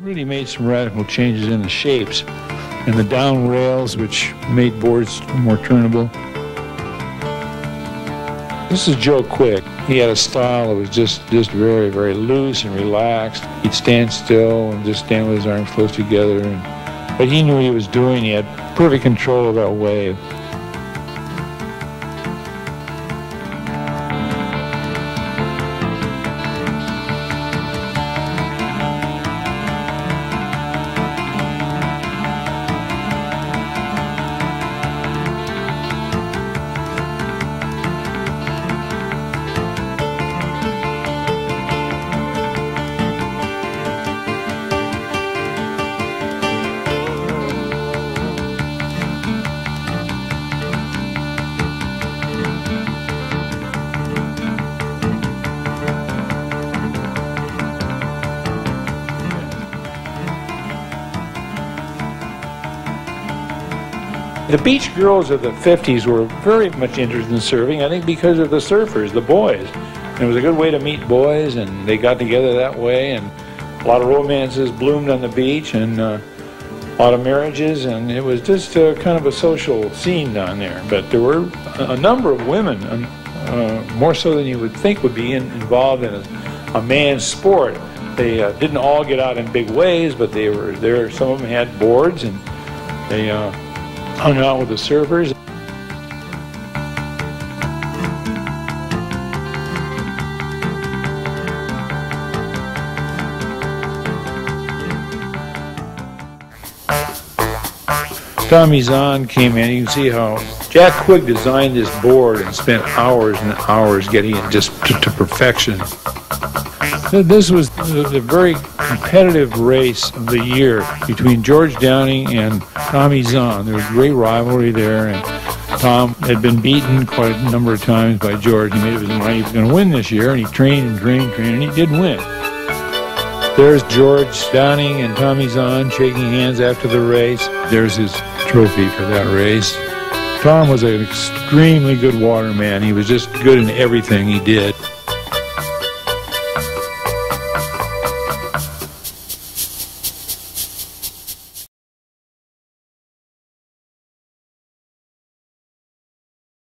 really made some radical changes in the shapes and the down rails, which made boards more turnable. This is Joe Quigg. He had a style that was just, just very, very loose and relaxed. He'd stand still and just stand with his arms close together. And, but he knew what he was doing. He had perfect control of that wave. The beach girls of the 50s were very much interested in surfing, I think because of the surfers, the boys. And it was a good way to meet boys, and they got together that way, and a lot of romances bloomed on the beach, and uh, a lot of marriages, and it was just uh, kind of a social scene down there. But there were a number of women, uh, more so than you would think would be in, involved in a, a man's sport. They uh, didn't all get out in big ways, but they were there. Some of them had boards, and they uh, hung out with the surfers. Tommy Zahn came in. You can see how Jack Quigg designed this board and spent hours and hours getting it just to, to perfection. This was the very competitive race of the year between George Downing and Tommy Zahn. There was great rivalry there, and Tom had been beaten quite a number of times by George. He made up his mind he was going to win this year, and he trained and trained and trained, and he did win. There's George Downing and Tommy Zahn shaking hands after the race. There's his trophy for that race. Tom was an extremely good waterman. He was just good in everything he did.